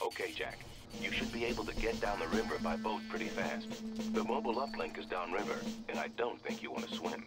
Okay, Jack. You should be able to get down the river by boat pretty fast. The mobile uplink is downriver, and I don't think you want to swim.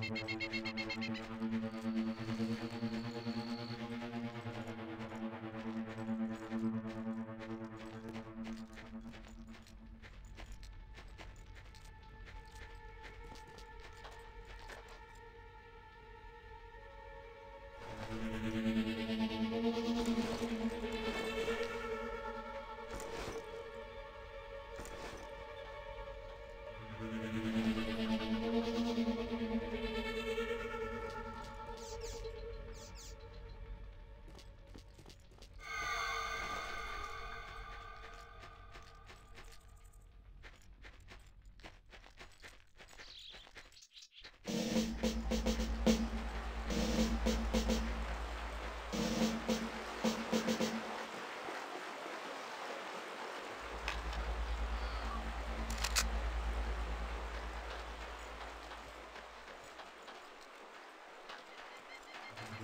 見た目が見た目が見た目が見た目。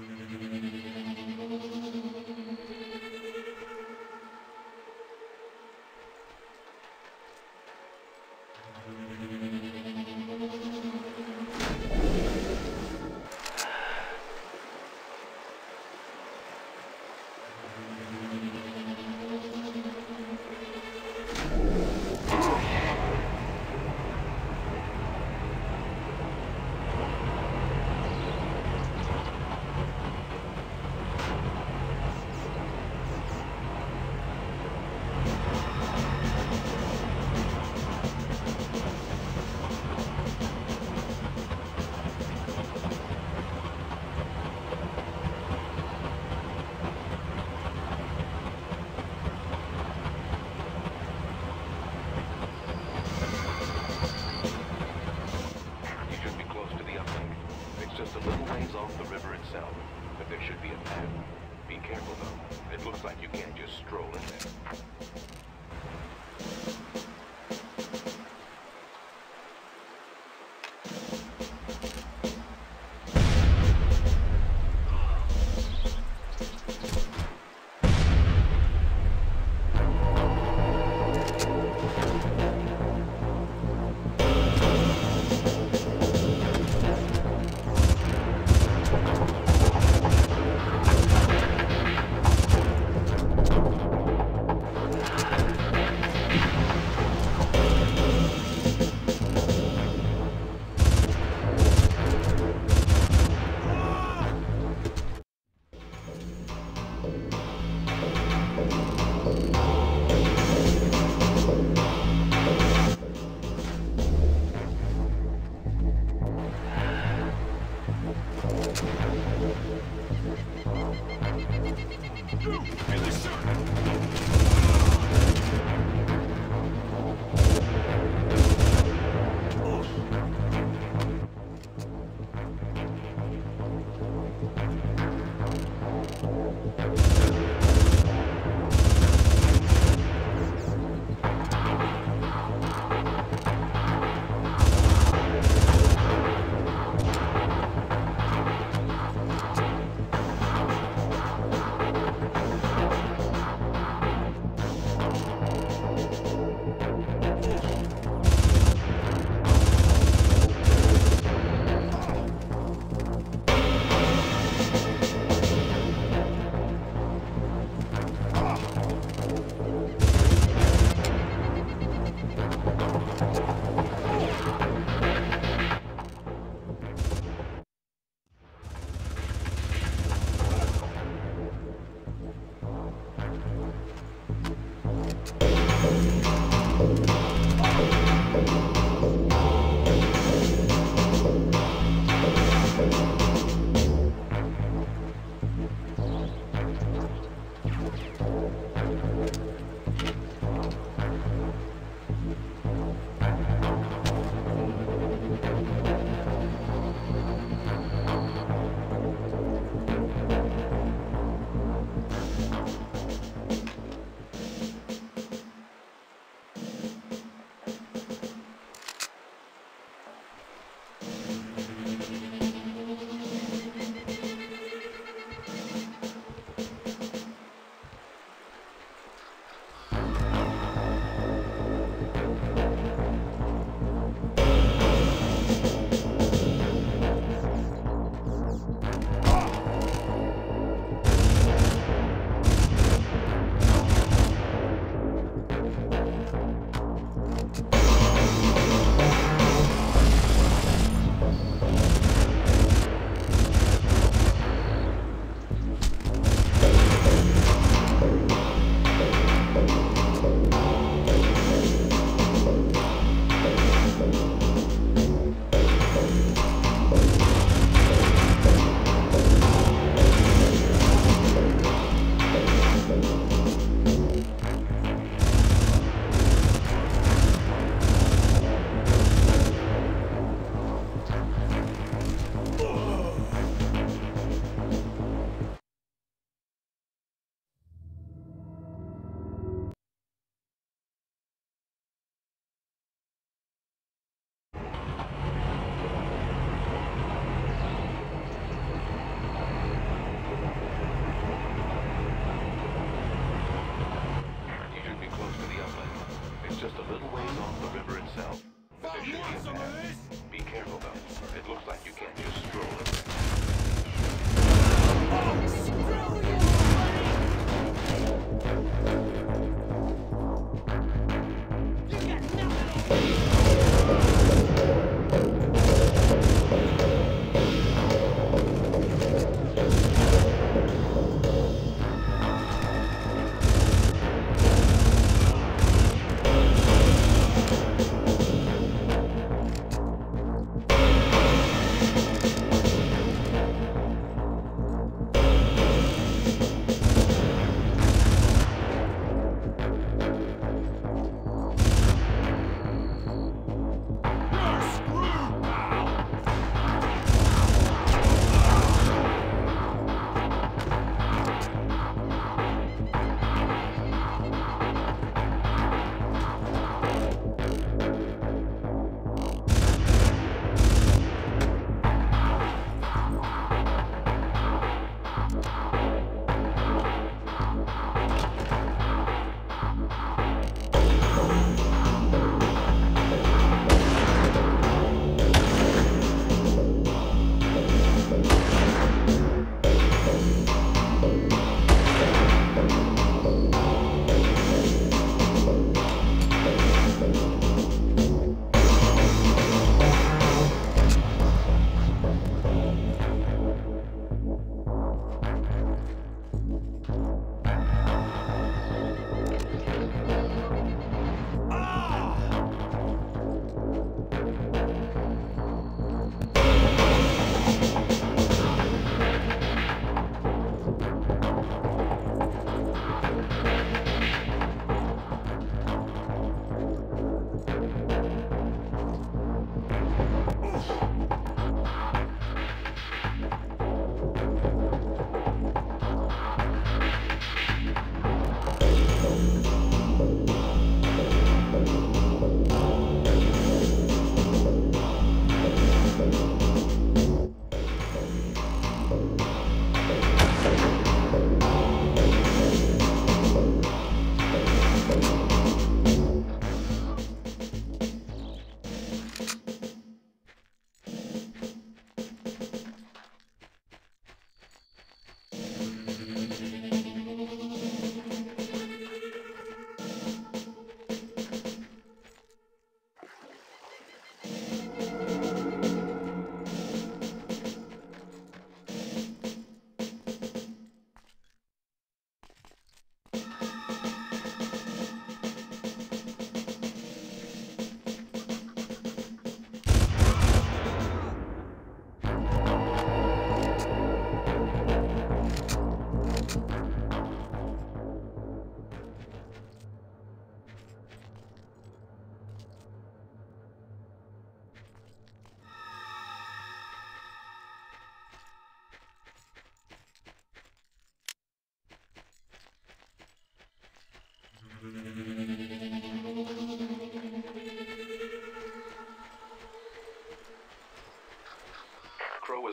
Thank you.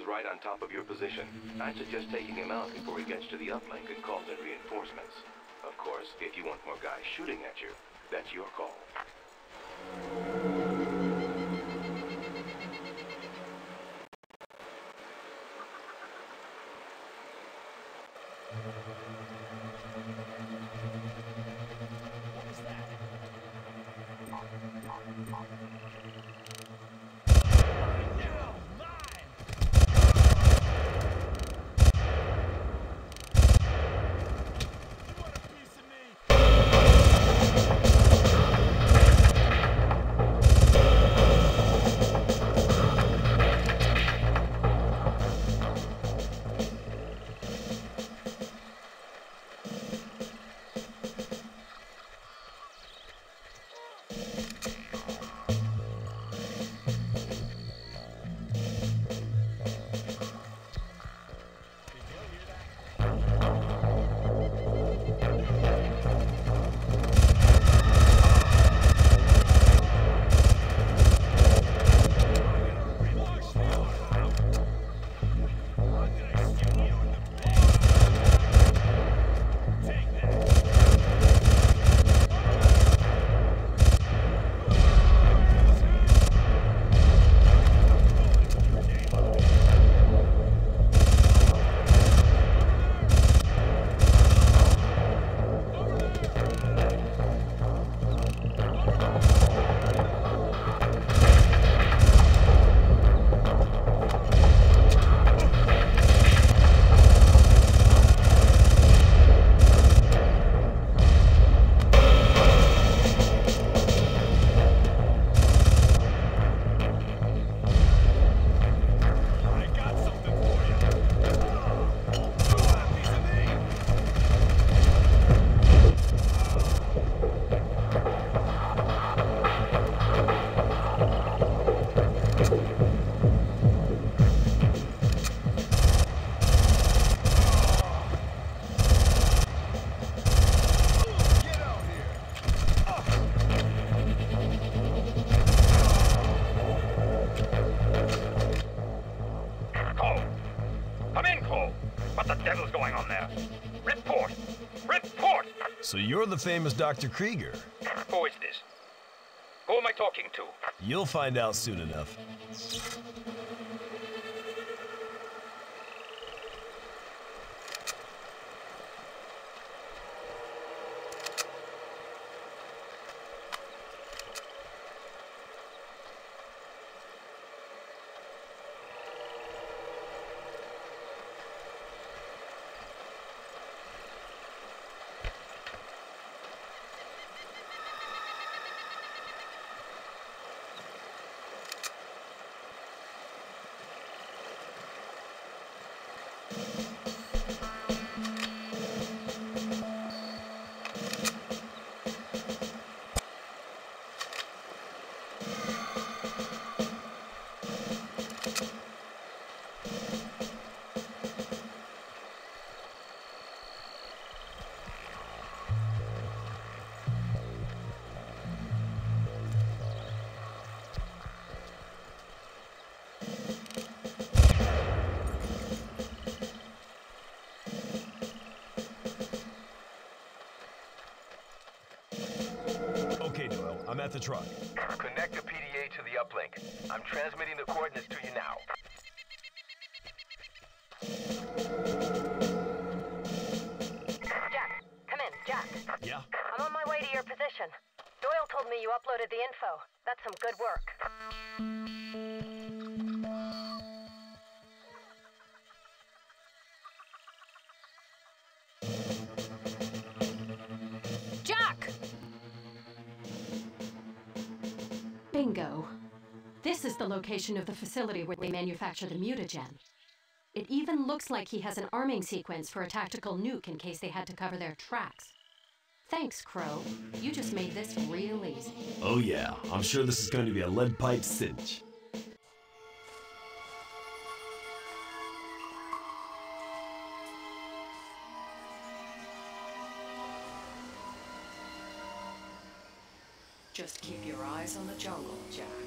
Right on top of your position. I'd suggest taking him out before he gets to the uplink and calls in reinforcements. Of course, if you want more guys shooting at you, that's your call. I you're the famous Dr. Krieger. Who is this? Who am I talking to? You'll find out soon enough. Okay, Doyle, I'm at the truck. Connect the PDA to the uplink. I'm transmitting the coordinates to you location of the facility where they manufacture the mutagen. It even looks like he has an arming sequence for a tactical nuke in case they had to cover their tracks. Thanks, Crowe. You just made this real easy. Oh, yeah. I'm sure this is going to be a lead pipe cinch. Just keep your eyes on the jungle, Jack.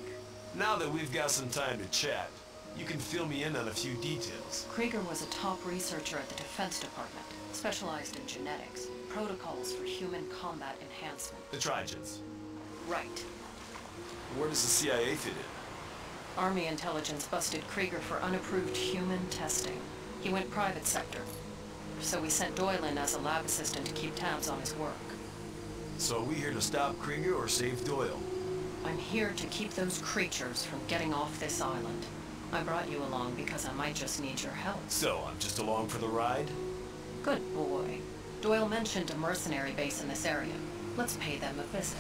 Now that we've got some time to chat, You can fill me in on a few details. Krieger was a top researcher at the Defense Department, specialized in genetics, protocols for human combat enhancement. The Trigens. Right. Where does the CIA fit in? Army intelligence busted Krieger for unapproved human testing. He went private sector. So we sent Doyle in as a lab assistant to keep tabs on his work. So are we here to stop Krieger or save Doyle? I'm here to keep those creatures from getting off this island. I brought you along because I might just need your help. So, I'm just along for the ride? Good boy. Doyle mentioned a mercenary base in this area. Let's pay them a visit.